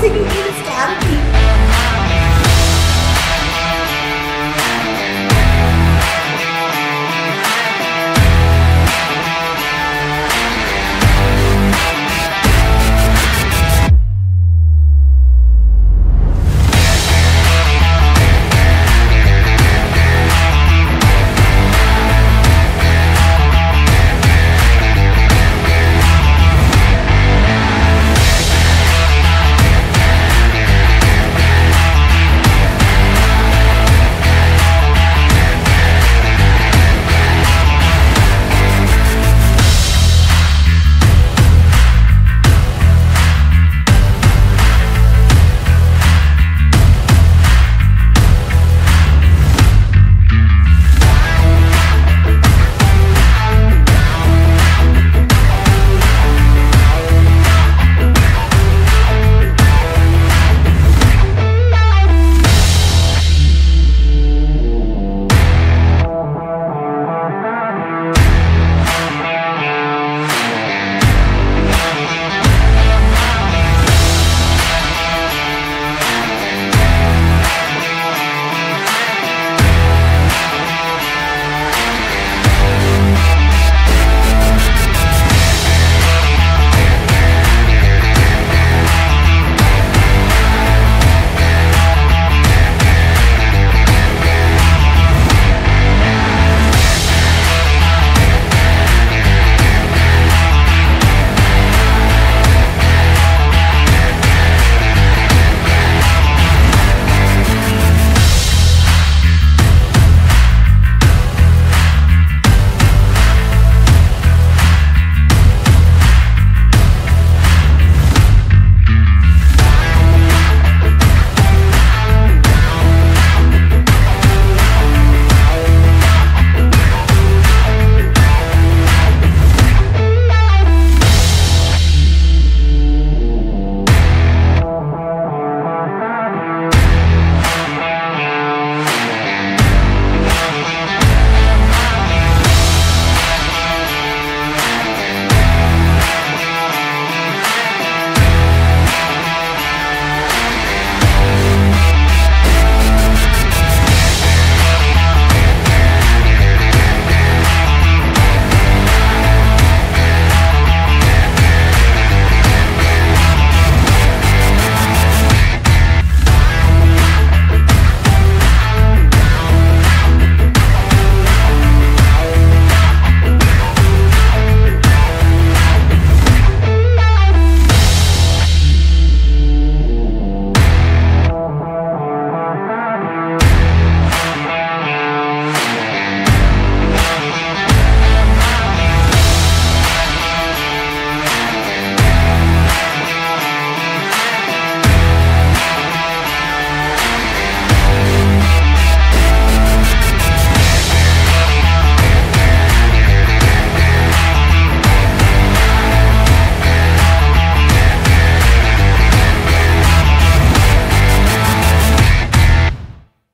singing